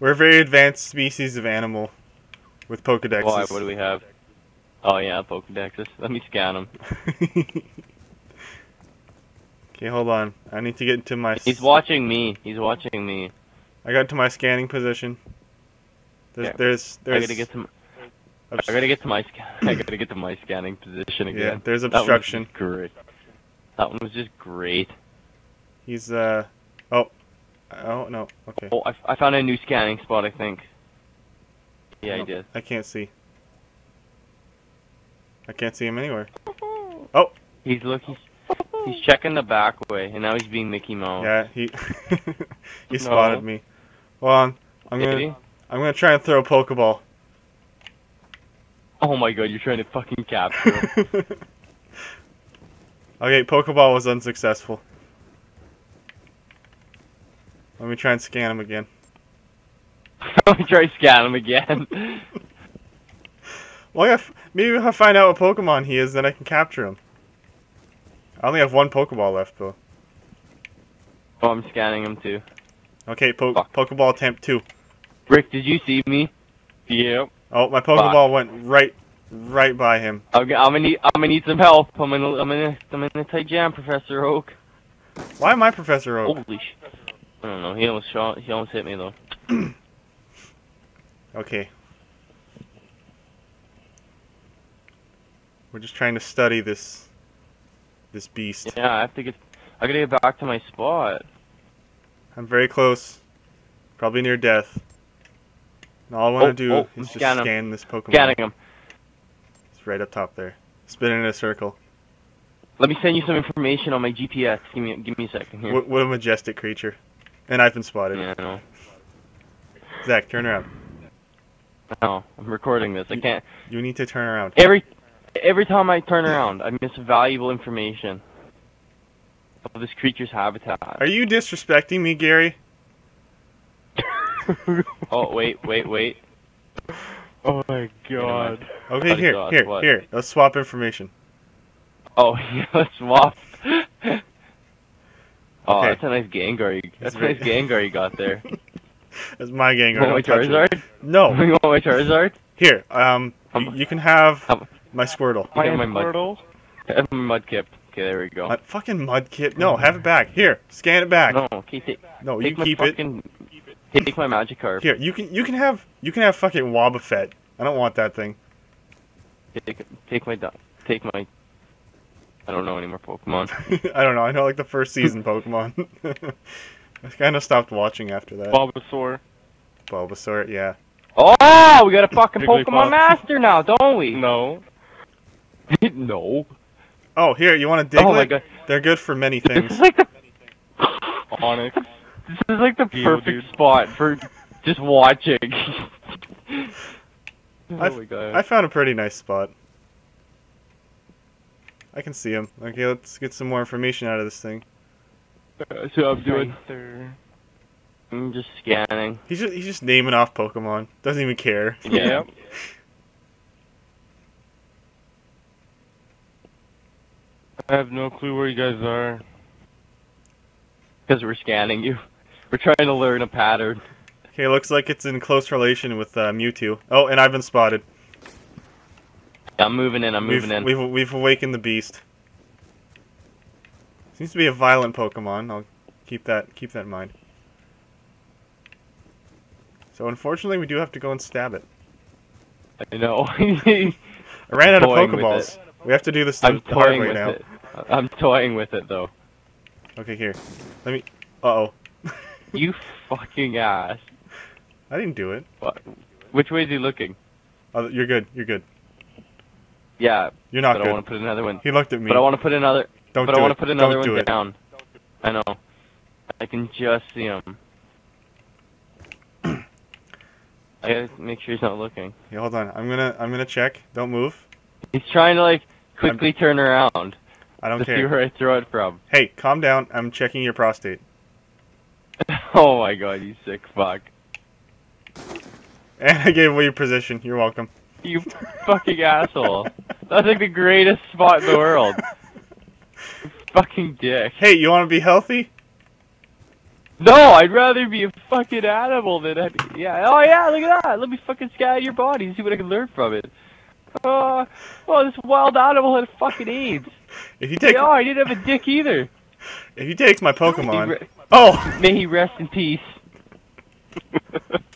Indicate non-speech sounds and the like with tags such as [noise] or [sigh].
We're a very advanced species of animal with Pokedexes. Why? What do we have? Oh yeah, Pokedexes. Let me scan them. [laughs] okay, hold on. I need to get into my. He's watching me. He's watching me. I got to my scanning position. There's, Yeah. there's, there's. I gotta get to. obst- I gotta get to my. [laughs] I gotta get to my scanning position again. yeah, there's obstruction. just great. That one was just great. He's uh. Oh. No. Okay. Oh, I, I found a new scanning spot. I think. Yeah, I No, did. I can't see. I can't see him anywhere. [laughs] Oh! He's looking. He's checking the back way, and now he's being Mickey Mouse. Yeah, he [laughs] he No. spotted me. Hold on. I'm Did gonna he? I'm gonna try and throw a Pokeball. Oh my god, you're trying to fucking capture him. [laughs] okay, Pokeball was unsuccessful. Let me try and scan him again. [laughs] Let me try to scan him again. Well, if, maybe if I find out what Pokemon he is, then I can capture him. I only have one Pokeball left, though. Oh, I'm scanning him too. Okay, po Fuck. Pokeball attempt two. Rick, did you see me? Yep. Oh, my Pokeball went right, right by him. Okay, I'm, gonna need. I'm gonna need some help. I'm in. a- I'm in. a- I'm in a tight jam, Professor Oak. Why am I Professor Oak? Holy sh! I don't know. He almost shot. He almost hit me though. [clears throat] Okay. We're just trying to study this, this beast. Yeah, I have to get. I gotta get back to my spot. I'm very close. Probably near death. And all I want to Oh, do oh, is just scan him. this Pokemon. Scanning him. It's right up top there. Spinning in a circle. Let me send you some information on my GPS. Give me. Give me a second here. What, what a majestic creature. And I've been spotted. Yeah, I know. Zach, turn around. No, I'm recording this. I can't. You need to turn around. Every every time I turn around, I miss valuable information of this creature's habitat. Are you disrespecting me, Gary? [laughs] oh wait, wait, wait. Oh my god. Okay, here, here, what? here. Let's swap information. Oh, yeah, [laughs] let's swap. Oh, Okay. that's a nice Gengar. You, that's a nice Gengar you got there. [laughs] That's my You Gengar. want my Don't touch it. Charizard? No. [laughs] You want my Charizard? Here, um, Um, you, you can have um, my Squirtle. I got my mud. Squirtle? I have my Mudkip. Okay, there we go. My fucking Mudkip. No, have it back. Here, scan it back. No, okay, take, No, you take my keep it. fucking, Take my Magikarp. Here, you can you can have you can have fucking Wobbuffet. I don't want that thing. Take, take my, du- take my. I don't know any more Pokemon. [laughs] I don't know. I know like the first season [laughs] Pokemon. [laughs] I kind of stopped watching after that. Bulbasaur. Bulbasaur, yeah. Oh, we got a fucking Jigglypuff. Pokemon Master now, don't we? No. no. Oh, here, you want to dig? Oh my god. They're good for many things. This things. is like the. Onix. This is like the Geodude. perfect spot for just watching. oh I've- my god. I found a pretty nice spot. I can see him. Okay, let's get some more information out of this thing. so I'm doing. I'm just scanning. He's just he's just naming off Pokemon. Doesn't even care. [laughs] Yeah. Yep. I have no clue where you guys are. Because we're scanning you. We're trying to learn a pattern. Okay, looks like it's in close relation with uh, Mewtwo. Oh, and I've been spotted. I'm moving in. I'm moving we've, in. We've we've awakened the beast. Seems to be a violent Pokemon. I'll keep that keep that in mind. So unfortunately, we do have to go and stab it. I know. [laughs] I ran out of Pokeballs. We have to do this the I'm hard toying with now. it. I'm toying with it though. Okay, here. Let me. Uh oh. [laughs] You fucking ass. I didn't do it. What? Which way is he looking? Oh, you're good. You're good. Yeah, You're not but I good. want to put another one. He looked at me. But I want to put another. Don't but do I want it. to put another Don't do one it. down. I know. I can just see him. [clears throat] I gotta make sure he's not looking. Yeah, hold on. I'm gonna I'm gonna check. Don't move. He's trying to like quickly turn around I don't to see care. where I throw it from. Hey, calm down. I'm checking your prostate. [laughs] oh my god, you sick fuck. [laughs] And I gave away your position. You're welcome. You fucking asshole. [laughs] That's like the greatest spot in the world. [laughs] Fucking dick. Hey, you want to be healthy? No, I'd rather be a fucking animal than I. Yeah. Oh yeah, look at that. Let me fucking scan your body and see what I can learn from it. Oh, oh, this wild animal had fucking AIDS. [laughs] If you take Yeah, I didn't have a dick either. if you take my Pokemon, oh, may he rest in peace. [laughs]